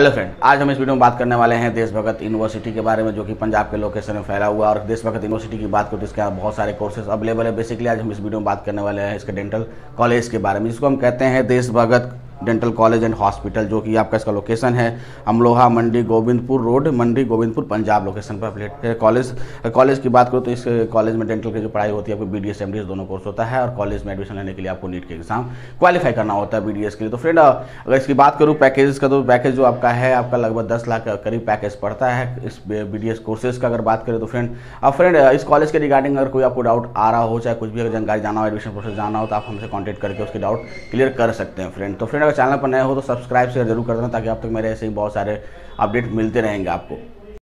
Hello friend आज हम इस वीडियो में बात करने वाले हैं देशभगत यूनिवर्सिटी के बारे में, जो कि पंजाब के लोकेशन में फैला हुआ और देशभगत यूनिवर्सिटी की बात करते इसके यहाँ बहुत सारे कोर्सेज अवेलेबल है। बेसिकली आज हम इस वीडियो में बात करने वाले हैं इसके डेंटल कॉलेज के बारे में, जिसको हम कहते हैं Desh Bhagat dental college and hospital, जो कि आपका इसका लोकेशन है अमलोहा मंडी गोविंदपुर रोड, मंडी गोविंदपुर, पंजाब लोकेशन पर। कॉलेज कॉलेज की बात करो तो इस कॉलेज में डेंटल की जो पढ़ाई होती है, आपको B D S M D S दोनों कोर्स होता है और कॉलेज में एडमिशन लेने के लिए आपको नीट के एग्ज़ाम क्वालिफाई करना होता है बी डी एस के लिए। तो फ्रेंड अगर इसकी बात करूँ पैकेज का तो पैकेज जो आपका है, आपका लगभग दस लाख करीब पैकेज पड़ता है इस बी डी एस कोर्सेज का अगर बात करें तो फ्रेंड अब फ्रेंड इस कॉलेज के रिगार्डिंग अगर कोई आपको डाउट आ रहा हो, चाहे कुछ भी अगर जानकारी जाना हो एडमिशन प्रोसेस जाना हो तो आप हमसे कॉन्टैक्ट करके उसके डाउट क्लियर कर सकते हैं फ्रेंड तो फ्रेंड अगर चैनल पर नए हो तो सब्सक्राइब शेयर ज़रूर कर देना ताकि आप तक मेरे ऐसे ही बहुत सारे अपडेट मिलते रहेंगे आपको।